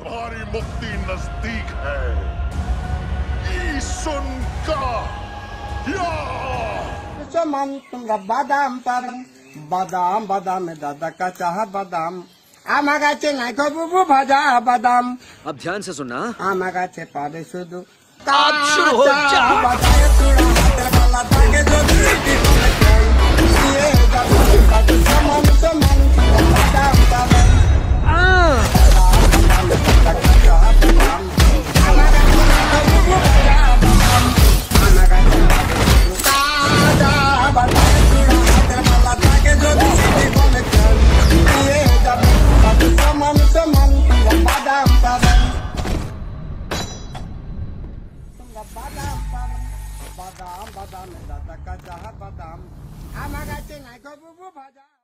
तुम्हारी मुक्ति नज़दीक है। ईसुन का अच्छा, मन तुम बादाम पर बादाम बादाम में दादा का चाह बादाम। आमा गाचे नहीं को बुबू भजा बादाम। अब ध्यान से सुनना। आमा गाचे पारे शुद्ध काट शुरू हो जा badam, badam, badam, badam, badam, badam, badam, badam, badam, badam, badam, badam, badam, badam, badam, badam, badam, badam,